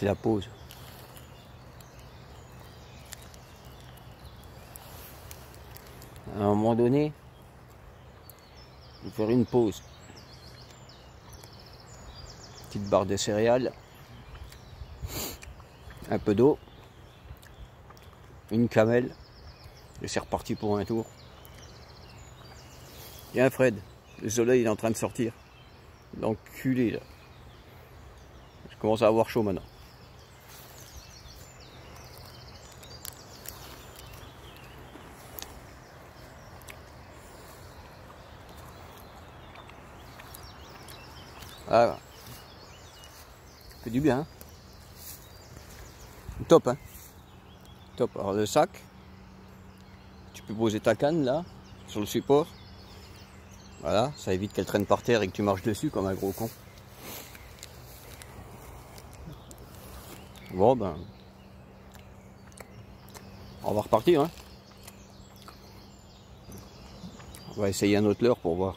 C'est la pause. À un moment donné, il faut faire une pause. Petite barre de céréales, un peu d'eau, une camelle, et c'est reparti pour un tour. Tiens Fred, le soleil est en train de sortir. L'enculé là. Je commence à avoir chaud maintenant. Ah, fait du bien. Hein Top, hein Top. Alors le sac, tu peux poser ta canne là, sur le support. Voilà, ça évite qu'elle traîne par terre et que tu marches dessus comme un gros con. Bon ben, on va repartir. Hein on va essayer un autre leurre pour voir.